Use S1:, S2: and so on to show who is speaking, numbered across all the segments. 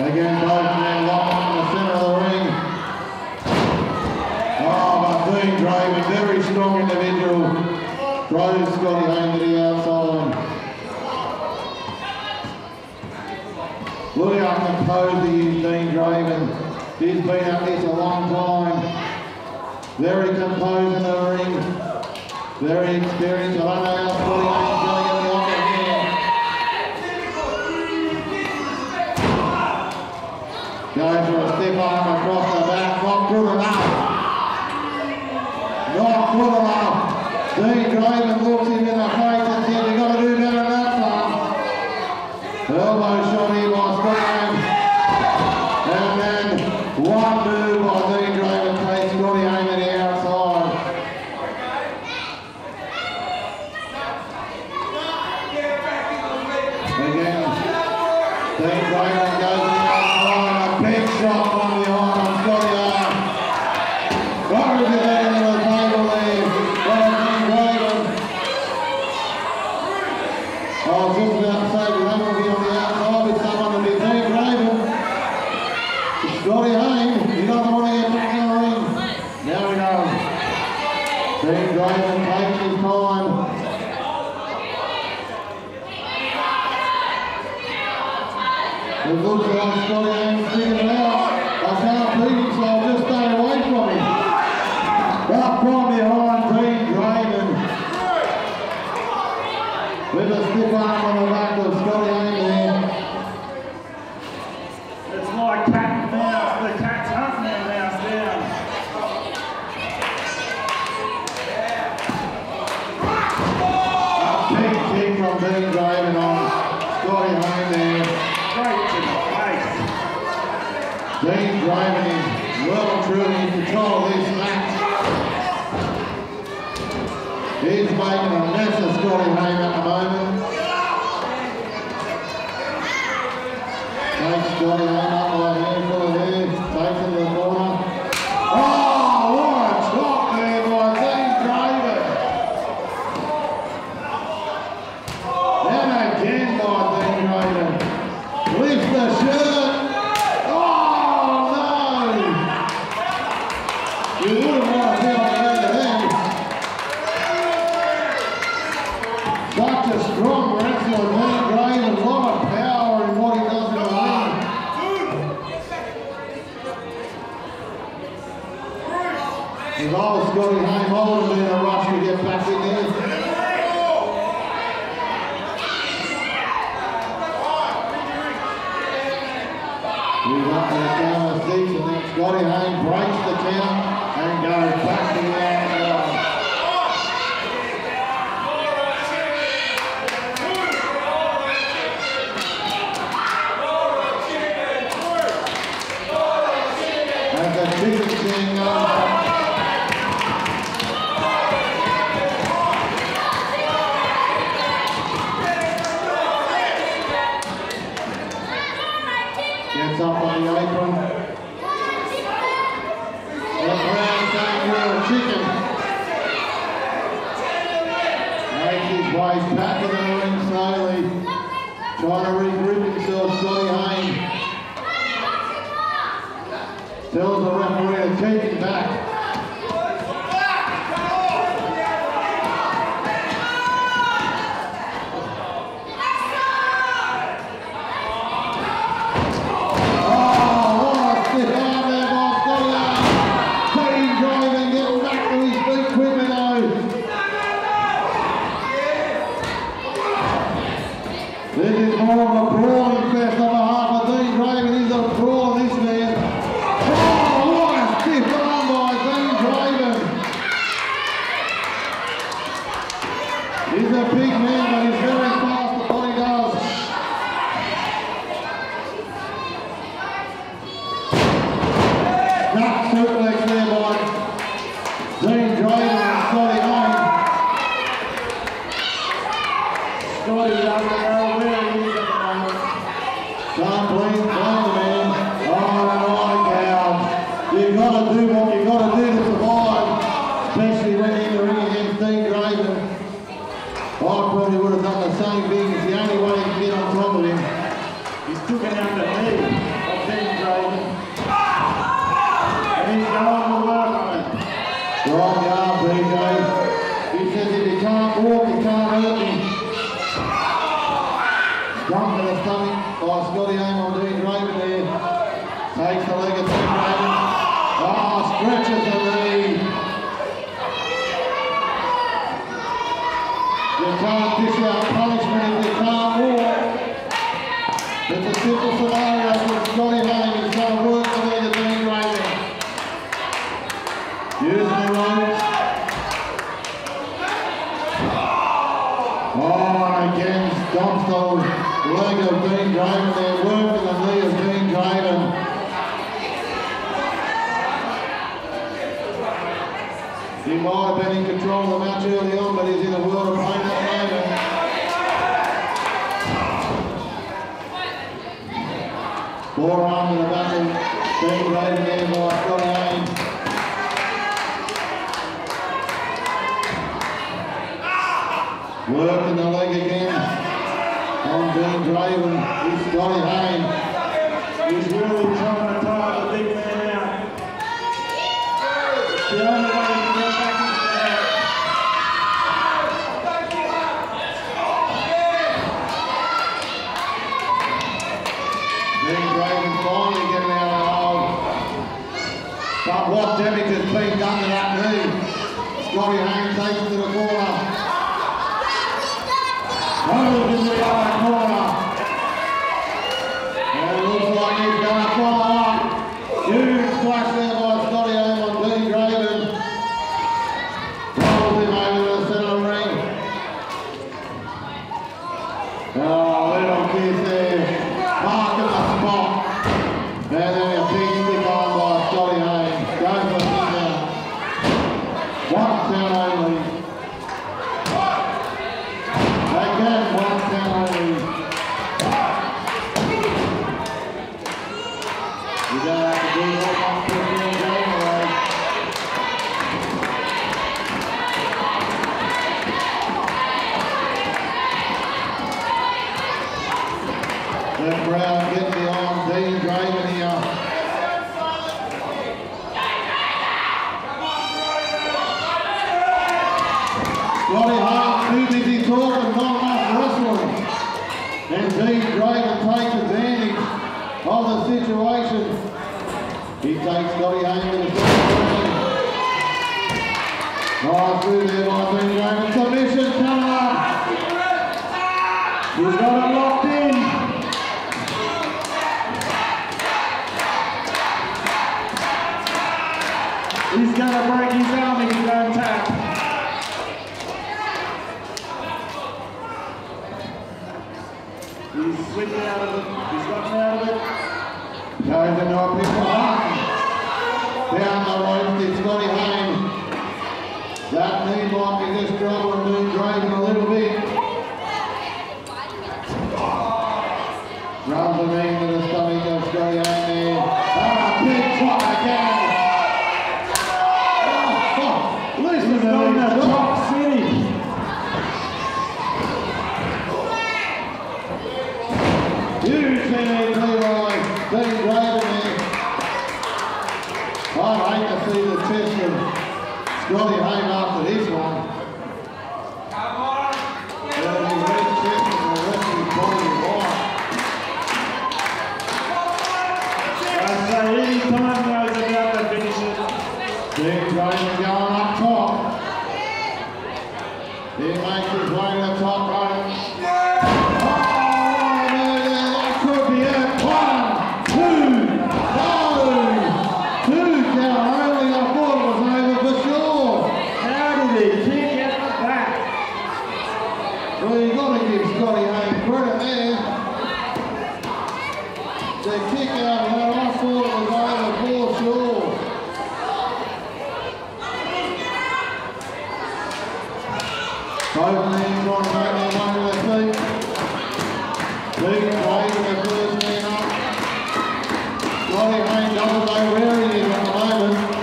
S1: Again, Dalton and Long in the center of the ring. Ah, oh, but Dean Draven, very strong individual. Brought Scotty Haim to the outside. Really uncomposed he is, Dean Draven. He's been at this a long time. Very composed in the ring. Very experienced. I don't know in from
S2: third drive and
S1: on, scoring high there.
S2: Right to the face.
S1: Dean Draven is well and truly in control of this match. He's making a mess of Scotty Haim at the moment. Makes Scotty Haim up by a handful of Joey Hines. Hands up on the apron. The crowd thank you chicken. Makes his way back in the ring slowly. Trying to regroup himself, Scotty Haynes. Tells the referee to keep At
S2: the.
S1: You've got to do what you've got to do to survive, especially when you're in. I probably would have done the same thing. It's the only way get on top of him.
S2: Knee of. And he's going to work on it.
S1: Right. He says if can't walk, you can't hurt me. Jump to the stomach by Scotty Haim on Dean Draven there. Takes the leg of Dean Draven. Ah, stretches the knee. You can't dish out punishment if you can't walk. Simple scenario work the leg. Using the ropes. Oh, again, leg of Dean Draven there, working the knee of Dean Draven. He might have been in control of the match early on, but he's in a world of pain at the moment. Forearm in the back. Of Dean Draven there by Scotty Haynes. Working the leg again on Dean Draven. He's Scotty Haynes.
S2: He's really trying to tire the big man out. It's the only way he can get back into the match.
S1: Dean Draven finally getting out of the hole. But what damage has been done to that knee? Scotty Haynes takes it to the corner. Holds in the other corner. And it looks like he's going to follow up. Huge splash there by Scotty Haynes on Dean Draven. Rolls him over to the centre of the ring. Oh, little kiss there. Marking the spot. And then a big stick on by Scotty Haynes. Goes for the count. One count only. Again, one count only. You're going to have to do what one fifteen game away. The crowd getting Dean Draven here. Scotty Hart wrestling. And Draven takes advantage of the situation. He takes the. Nice move there Draven. Submission coming up. He's got it locked in.
S2: He's going to break his arm if he don't tap. He's slipped out of it. He's gotten out of it.
S1: Into a pistol hunt. Down the rope to Scotty Haynes. That knee might be just troubling Dean Draven a little bit. Rubs the knee to the stomach of Scotty Haynes there. And a big shot again. Oh, oh, listen
S2: He's
S1: to
S2: going to
S1: these shots.
S2: Top City.
S1: Huge TNT by Dean Draven there. I'd hate to see the chest of Scotty Haynes after this one. There'll be red chest and the rest of his body is white.
S2: I say any time knows about the finish it.
S1: Dean Draven going up top. He makes his way to the top rope. Oh, Well, give Scotty Haynes credit there. The kick out there, I thought it was over Forshaw. Both men trying to make their way to their feet. Deep waving the first man up. Haynes doesn't know where he at the moment.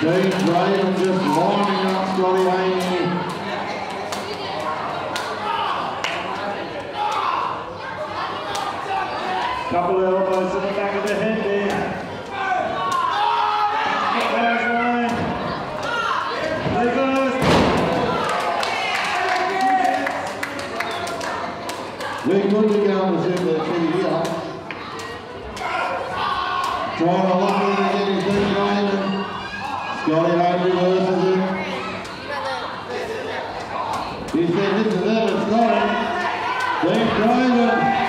S1: Dean Draven just lining up
S2: Couple elbows to the back of the head there. Close line. Nicholas.
S1: Lee Goodwin going to send the tree here. Trying to lock in Dean Draven. Scotty Haynes reverses it. If they did to it's Dave Dryland.